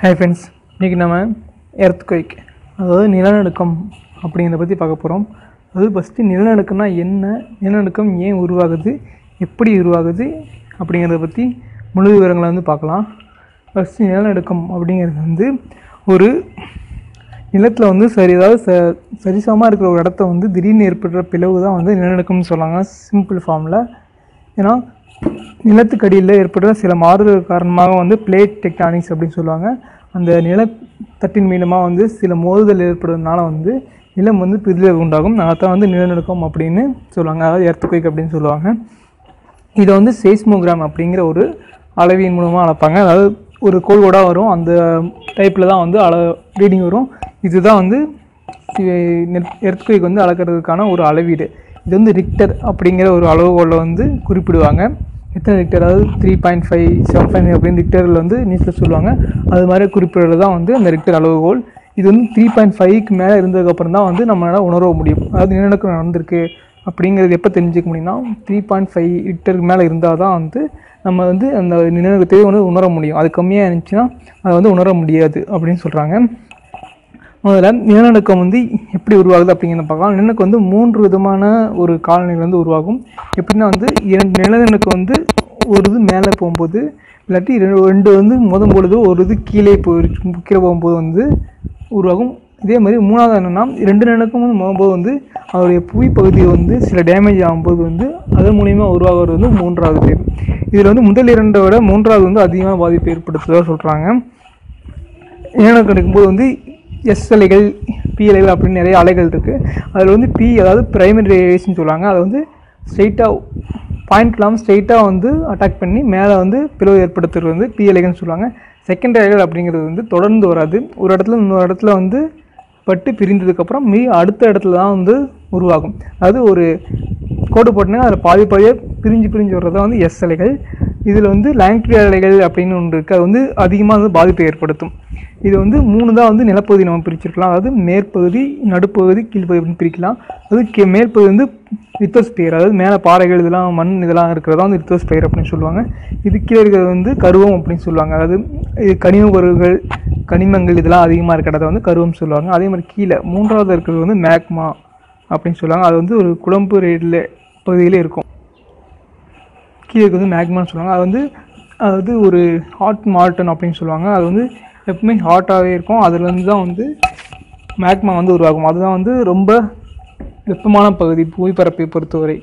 Hi friends இன்றைக்கி நம்ம earth quick அதாவது நிலநடுக்கம் அப்படிங்கிறத பற்றி பார்க்க போகிறோம் அது ஃபஸ்ட்டு நிலநடுக்கம்னா என்ன? நிலநடுக்கம் ஏன் உருவாகுது? எப்படி உருவாகுது? அப்படிங்கிறத பற்றி முழு விவரங்களை வந்து பார்க்கலாம். ஃபஸ்ட்டு நிலநடுக்கம் அப்படிங்கிறது வந்து ஒரு நிலத்தில் வந்து சரி ஏதாவது ச சரிசமமாக இருக்கிற ஒரு இடத்த வந்து திடீர்னு ஏற்படுற பிளவு தான் வந்து நிலநடுக்கம்னு சொல்லுவாங்க. சிம்பிள் ஃபார்மில் ஏன்னா நிலத்துக்கடியில் ஏற்படுற சில மாறுதல் காரணமாக வந்து பிளேட் டெக்டானிக்ஸ் அப்படின்னு சொல்லுவாங்க. அந்த நிலத்தட்டின் மீனமாக வந்து சில மோதுதல் ஏற்படுறதுனால வந்து நிலம் வந்து பிரிதல் உண்டாகும். அதான் வந்து நிலநடுக்கம் அப்படின்னு சொல்லுவாங்க. அதாவது எர்த்துக்குவைக் அப்படின்னு சொல்லுவாங்க. இதை வந்து சேஸ்மோகிராம் அப்படிங்கிற ஒரு அளவியின் மூலமாக அளப்பாங்க. அதாவது ஒரு கோல்கோடாக வரும். அந்த டைப்பில் தான் வந்து அள ரீடிங் வரும். இதுதான் வந்து எர்த்குயிக் வந்து அளக்கிறதுக்கான ஒரு அளவீடு. இது வந்து ரிக்டர் அப்படிங்கிற ஒரு அளவுகோலில் வந்து குறிப்பிடுவாங்க. எத்தனை லிட்டர்? அதாவது three point five seven five அப்படின்னு லிட்டரில் வந்து நியூஸில் சொல்லுவாங்க. அது மாதிரி குறிப்பிடுறது தான் வந்து அந்த லிட்டர் அளவுகோல். இது வந்து த்ரீ பாயிண்ட் ஃபைவ்க்கு மேலே இருந்ததுக்கப்புறம் தான் வந்து நம்மளால் உணர முடியும். அதாவது நிலநடுக்கம் நடந்திருக்கு அப்படிங்கிறது எப்போ தெரிஞ்சுக்க முடியும்னா த்ரீ பாயிண்ட் ஃபைவ் லிட்டருக்கு மேலே இருந்தால் தான் வந்து நம்ம வந்து அந்த நிலநடுக்கத்தையே வந்து உணர முடியும். அது கம்மியாக இருந்துச்சுன்னா அதை வந்து உணர முடியாது அப்படின்னு சொல்கிறாங்க முதல்ல நிலநடுக்கம் வந்து எப்படி உருவாகுது அப்படிங்கிறத பார்க்கலாம். நிலநடுக்கம் வந்து மூன்று விதமான ஒரு காலநிலை வந்து உருவாகும். எப்படின்னா வந்து இரண்டு நிலநடுக்கம் வந்து ஒரு இது மேலே போகும்போது இல்லாட்டி ரெண்டு ரெண்டு வந்து மோதும் பொழுது ஒரு இது கீழே போய் கீழே போகும்போது வந்து உருவாகும். இதே மாதிரி மூணாவது என்னென்னா ரெண்டு நிலநடுக்கம் வந்து மோதும்போது வந்து அவருடைய புவி பகுதியை வந்து சில டேமேஜ் ஆகும்போது வந்து அதன் மூலிமா உருவாகிறது வந்து மூன்றாவது பேர். இதில் வந்து முதல் இரண்டை விட மூன்றாவது வந்து அதிகமாக பாதிப்பு ஏற்படுத்துவதாக சொல்கிறாங்க நிலநடுக்கம் எடுக்கும்போது வந்து எஸ் அலைகள் பி அலைகள் அப்படின்னு நிறைய அலைகள் இருக்குது அதில் வந்து பி அதாவது பிரைமரி ரேடியேஷன் சொல்லுவாங்க. அதை வந்து ஸ்ட்ரெயிட்டாக பாயிண்ட் இல்லாமல் ஸ்ட்ரெயிட்டாக வந்து அட்டாக் பண்ணி மேலே வந்து பிளவு ஏற்படுத்துறது வந்து பி அலைகள்னு சொல்லுவாங்க. செகண்ட் அலைகள் அப்படிங்கிறது வந்து தொடர்ந்து வராது. ஒரு இடத்துல இன்னொரு இடத்துல வந்து பட்டு பிரிந்ததுக்கப்புறம் மீ அடுத்த இடத்துல தான் வந்து உருவாகும். அதாவது ஒரு கோடு போட்டுனா அதில் பாதி பாதியாக பிரிஞ்சு பிரிஞ்சு வர்றது வந்து எஸ் அலைகள். இதில் வந்து லாங்க்ரி அலைகள் அப்படின்னு ஒன்று இருக்குது அது வந்து அதிகமாக வந்து பாதிப்பை ஏற்படுத்தும். இது வந்து மூணு தான் வந்து நிலப்பகுதி நம்ம பிரிச்சிருக்கலாம். அதாவது மேற்பகுதி நடுப்பகுதி கீழ்ப்பகுதி அப்படின்னு பிரிக்கலாம். அது கே மேற்பகுதி வந்து லித்தோஸ்பியர் அதாவது மேலே பாறைகள் இதெல்லாம் மண் இதெல்லாம் இருக்கிறதா வந்து லித்தோஸ்பியர் அப்படின்னு சொல்லுவாங்க. இது கீழே இருக்கிறது வந்து கருவம் அப்படின்னு சொல்லுவாங்க. அதாவது இது கனிம பொருள்கள் கனிமங்கள் இதெல்லாம் அதிகமாக இருக்கிறத வந்து கருவம் சொல்லுவாங்க. அதே மாதிரி கீழே மூன்றாவது இருக்கிறது வந்து மேக்மா அப்படின்னு சொல்லுவாங்க. அது வந்து ஒரு குழம்பு ரேடில் பகுதியிலே இருக்கும். கீழே இருக்கிறது மேக்மான்னு சொல்லுவாங்க. அது வந்து அது வந்து ஒரு ஹாட் மால்டன் அப்படின்னு சொல்லுவாங்க. அது வந்து எப்பவுமே ஹாட்டாகவே இருக்கும். அதுலேருந்து தான் வந்து மேக்மா வந்து உருவாகும். அதுதான் வந்து ரொம்ப வெப்பமான பகுதி புவிப்பரப்பை பொறுத்தவரை.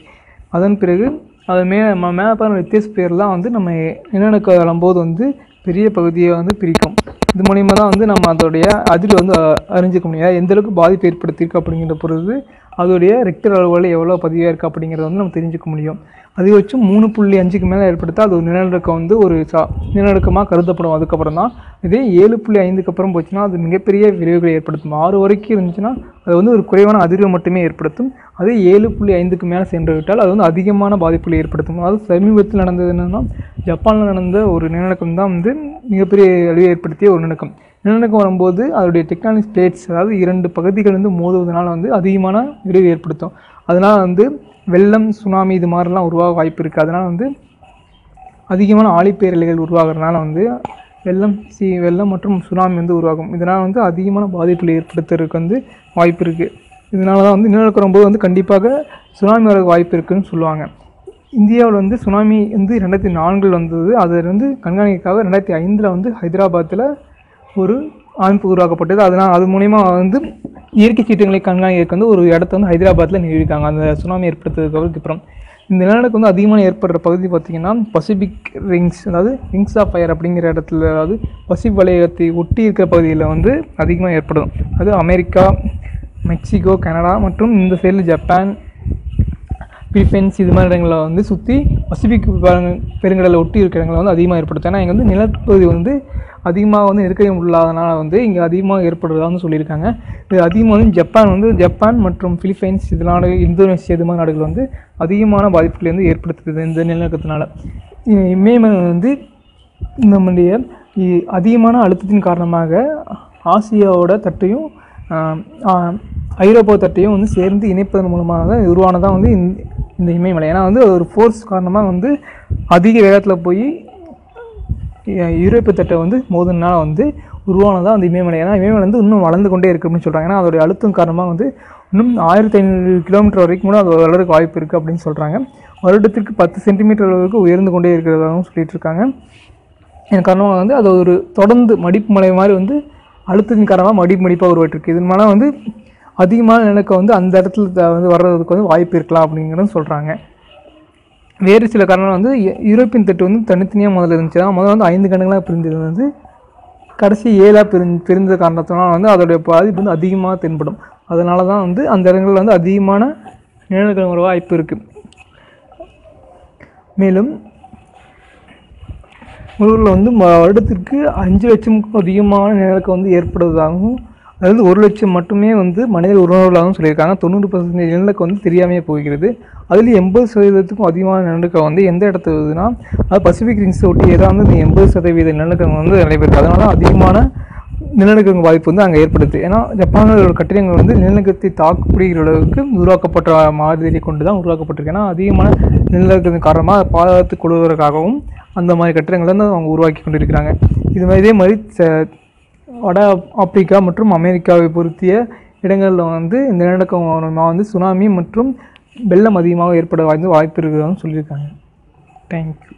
அதன் பிறகு அது மே நம்ம மேலே பாருங்க வித்தியாச பேர்லாம் வந்து நம்ம நிலநடுக்கம் வரும்போது வந்து பெரிய பகுதியை வந்து பிரிக்கும். இது மூலிமா தான் வந்து நம்ம அதோடைய அதில் வந்து அறிஞ்சிக்க முடியும். எந்த அளவுக்கு பாதிப்பு ஏற்படுத்தியிருக்கு அப்படிங்கிற பொழுது அதோடைய ரெக்டர் அளவுகளில் எவ்வளோ பதிவாக இருக்குது அப்படிங்கிறத வந்து நம்ம தெரிஞ்சுக்க முடியும். அதிகபட்சம் மூணு புள்ளி அஞ்சுக்கு மேலே ஏற்படுத்தால் அது ஒரு நிலநடுக்கம் வந்து ஒரு சா நிலநடுக்கமாக கருதப்படும். அதுக்கப்புறம் தான் இதே ஏழு புள்ளி ஐந்துக்கு அப்புறம் போச்சுன்னா அது மிகப்பெரிய விளைவுகளை ஏற்படுத்தும். ஆறு வரைக்கும் இருந்துச்சுன்னா அது வந்து ஒரு குறைவான அதிர்வை மட்டுமே ஏற்படுத்தும். அதே ஏழு புள்ளி ஐந்துக்கு மேலே சென்று விட்டால் அது வந்து அதிகமான பாதிப்புகளை ஏற்படுத்தும். அதாவது சமீபத்தில் நடந்தது என்னென்னா ஜப்பானில் நடந்த ஒரு நிலநடுக்கம் தான் வந்து மிகப்பெரிய அழிவை ஏற்படுத்திய ஒரு நிலநடுக்கம். நிலநடுக்கம் வரும்போது அதோடைய டெக்டானிக் பிளேட்ஸ் அதாவது இரண்டு பகுதிகள் வந்து மோதுவதனால வந்து அதிகமான விளைவு ஏற்படுத்தும். அதனால் வந்து வெள்ளம் சுனாமி இது மாதிரிலாம் உருவாக வாய்ப்பு இருக்குது அதனால் வந்து அதிகமான ஆழிப்பேரலைகள் உருவாகிறதுனால வந்து வெள்ளம் சி வெள்ளம் மற்றும் சுனாமி வந்து உருவாகும். இதனால் வந்து அதிகமான பாதிப்புகளை ஏற்படுத்துறதுக்கு வந்து வாய்ப்பு இருக்குது இதனால தான் வந்து நிலநடுக்கம் வரும்போது வந்து கண்டிப்பாக சுனாமி வர வாய்ப்பு இருக்குன்னு சொல்லுவாங்க. இந்தியாவில் வந்து சுனாமி வந்து ரெண்டாயிரத்தி நான்கில் வந்தது. அது வந்து கண்காணிக்காக ரெண்டாயிரத்தி ஐந்தில் வந்து ஹைதராபாத்தில் ஒரு அமைப்பு உருவாக்கப்பட்டது. அதனால் அது மூலிமா வந்து இயற்கை சீற்றங்களை கண்காணிக்க வந்து ஒரு இடத்த வந்து ஹைதராபாத்தில் நிறுவிருக்காங்க அந்த சுனாமி ஏற்படுத்ததுக்கு அப்புறம் இந்த நிலநடுக்கம் வந்து அதிகமான ஏற்படுற பகுதி பார்த்திங்கன்னா பசிபிக் ரிங்ஸ் அதாவது ரிங்ஸ் ஆஃப் ஃபயர் அப்படிங்கிற இடத்துல அதாவது பசிபிக் வளையத்தை ஒட்டி இருக்கிற பகுதியில் வந்து அதிகமாக ஏற்படும். அது அமெரிக்கா மெக்சிகோ கனடா மற்றும் இந்த சைடில் ஜப்பான் பிலிப்பைன்ஸ் இது மாதிரி இடங்களில் வந்து சுற்றி பசிபிக் பெருங்க- பெருங்கடலை ஒட்டி இருக்கிற இடங்களை வந்து அதிகமாக ஏற்படுத்தும். ஏன்னா இங்கே வந்து நிலப்பகுதி வந்து அதிகமாக வந்து நெருக்கடி உள்ளாதனால வந்து இங்கே அதிகமாக ஏற்படுறதா வந்து சொல்லியிருக்காங்க. இது அதிகமாக வந்து ஜப்பான் வந்து ஜப்பான் மற்றும் பிலிப்பைன்ஸ் இது நாடு இந்தோனேஷியா இது மாதிரி நாடுகள் வந்து அதிகமான பாதிப்புகளை வந்து ஏற்படுத்துது இந்த நிலநடுக்கத்தினால. இ- இமயமலை வந்து நம்முடைய இ- அதிகமான அழுத்தத்தின் காரணமாக ஆசியாவோட தட்டையும் ஐரோப்பா தட்டையும் வந்து சேர்ந்து இணைப்பதன் மூலமாக உருவானதான் வந்து இந்த- இமயமலை. ஏன்னா வந்து ஒரு ஃபோர்ஸ் காரணமாக வந்து அதிக வேகத்தில் போய் யூரோப்பிய தட்டை வந்து மோதுனால வந்து உருவானதான் அந்த இமயமலை. ஏன்னா இமயமலை வந்து இன்னும் வளர்ந்து கொண்டே இருக்குது அப்படின்னு சொல்கிறாங்க ஏன்னா அதோடைய அழுத்தம் காரணமாக வந்து இன்னும் ஆயிரத்தி ஐநூறு கிலோமீட்டர் வரைக்கும் கூட அது வளர்றதுக்கு வாய்ப்பு இருக்குது அப்படின்னு சொல்கிறாங்க வருடத்திற்கு பத்து சென்டிமீட்டர் அளவுக்கு உயர்ந்து கொண்டே இருக்கிறதாகவும் சொல்லிட்டு இருக்காங்க. இதன் காரணமாக வந்து அது ஒரு தொடர்ந்து மடிப்பு மலை மாதிரி வந்து அழுத்தத்தின் காரணமாக மடிப்பு மடிப்பாக உருவாட்டிருக்கு இதன் மேலே வந்து அதிகமான நிலக்கம் வந்து அந்த இடத்துல த- வந்து வர்றதுக்கு வந்து வாய்ப்பு இருக்கலாம் அப்படிங்கிறதும் சொல்கிறாங்க வேறு சில காரணங்கள் வந்து யூரோப்பியன் தட்டு வந்து தனித்தனியாக முதல்ல இருந்துச்சுன்னா முதல்ல வந்து ஐந்து கண்டங்களாக பிரிந்தது. வந்து கடைசி ஏழாக பிரிஞ்சு பிரிந்த காரணத்தினால வந்து அதோடைய பாதிப்பு வந்து அதிகமாக தென்படும். அதனால தான் வந்து அந்த இடங்களில் வந்து அதிகமான நிலநடுக்கம் வர வாய்ப்பு இருக்குது மேலும் ஊரில் வந்து ம- வருடத்திற்கு அஞ்சு லட்சம் அதிகமான நிலநடுக்கம் வந்து ஏற்படுவதாகவும் அதாவது ஒரு லட்சம் மட்டுமே வந்து மனித உறவுகளாகவும் சொல்லியிருக்காங்க. தொண்ணூறு பர்சன்டேஜ் நிலநடுக்கம் வந்து தெரியாமையே போகிறது. அதில் எண்பது சதவீதத்துக்கும் அதிகமான நிலநடுக்கம் வந்து எந்த இடத்துல வருதுன்னா அது பசிபிக் ரிங்ஸை ஒட்டி ஏதாவது வந்து இந்த எண்பது சதவீத நிலநடுக்கம் வந்து நடைபெறுது. அதனால தான் அதிகமான நிலநடுக்க பாதிப்பு வந்து அங்கே ஏற்படுது. ஏன்னா ஜப்பானில் கட்டிடங்கள் வந்து நிலநடுக்கத்தை தாக்குப்பிடிக்கிற அளவுக்கு உருவாக்கப்பட்ட மாதிரி கொண்டு தான் உருவாக்கப்பட்டிருக்கு. ஏன்னா அதிகமான நிலநடுக்கத்தின் காரணமாக பாதுகாத்து கொள்வதற்காகவும் அந்த மாதிரி கட்டிடங்களை வந்து அவங்க உருவாக்கி கொண்டு இருக்கிறாங்க இது மாதிரி இதே மாதிரி ச- வட ஆப்பிரிக்கா மற்றும் அமெரிக்காவை பொருத்திய இடங்களில் வந்து இந்த நிலநடுக்கம் வந்து சுனாமி மற்றும் வெள்ளம் அதிகமாக ஏற்பட வாய்ந்து வாய்ப்பு இருக்கிறதாகவும் சொல்லியிருக்காங்க. தேங்க்யூ